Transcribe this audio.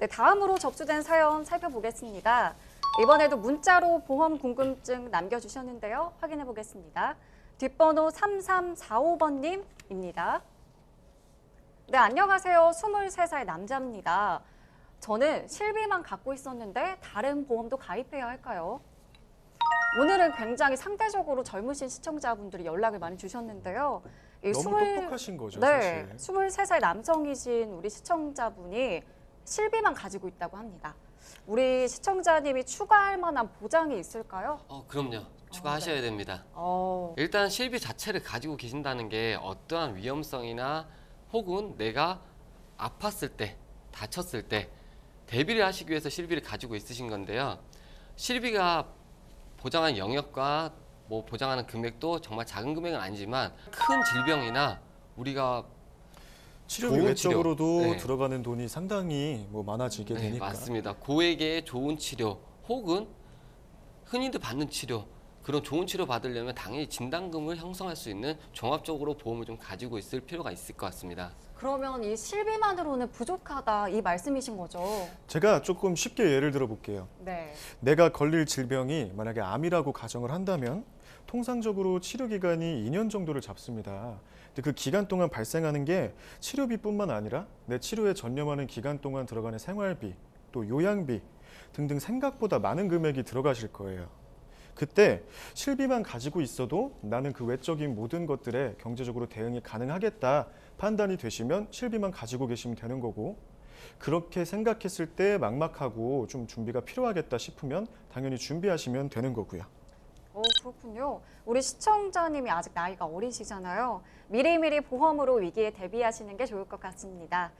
네, 다음으로 접수된 사연 살펴보겠습니다. 이번에도 문자로 보험 궁금증 남겨주셨는데요. 확인해 보겠습니다. 뒷번호 3345번님입니다. 네, 안녕하세요. 23살 남자입니다. 저는 실비만 갖고 있었는데 다른 보험도 가입해야 할까요? 오늘은 굉장히 상대적으로 젊으신 시청자분들이 연락을 많이 주셨는데요. 이 너무 스물- 똑똑하신 거죠, 네, 사실. 23살 남성이신 우리 시청자분이 실비만 가지고 있다고 합니다. 우리 시청자님이 추가할 만한 보장이 있을까요? 어, 그럼요. 추가하셔야 됩니다. 어, 일단 실비 자체를 가지고 계신다는 게 어떠한 위험성이나 혹은 내가 아팠을 때, 다쳤을 때 대비를 하시기 위해서 실비를 가지고 있으신 건데요. 실비가 보장한 영역과 뭐 보장하는 금액도 정말 작은 금액은 아니지만 큰 질병이나 우리가 치료비 좋은 외적으로도 치료. 네. 들어가는 돈이 상당히 뭐 많아지게 네, 되니까. 맞습니다. 고액의 좋은 치료 혹은 흔히들 받는 치료 그런 좋은 치료 받으려면 당연히 진단금을 형성할 수 있는 종합적으로 보험을 좀 가지고 있을 필요가 있을 것 같습니다. 그러면 이 실비만으로는 부족하다 이 말씀이신 거죠? 제가 조금 쉽게 예를 들어 볼게요. 네. 내가 걸릴 질병이 만약에 암이라고 가정을 한다면 통상적으로 치료 기간이 2년 정도를 잡습니다. 근데 그 기간 동안 발생하는 게 치료비뿐만 아니라 내 치료에 전념하는 기간 동안 들어가는 생활비, 또 요양비 등등 생각보다 많은 금액이 들어가실 거예요. 그때 실비만 가지고 있어도 나는 그 외적인 모든 것들에 경제적으로 대응이 가능하겠다 판단이 되시면 실비만 가지고 계시면 되는 거고 그렇게 생각했을 때 막막하고 좀 준비가 필요하겠다 싶으면 당연히 준비하시면 되는 거고요. 오, 그렇군요. 우리 시청자님이 아직 나이가 어리시잖아요. 미리미리 보험으로 위기에 대비하시는 게 좋을 것 같습니다.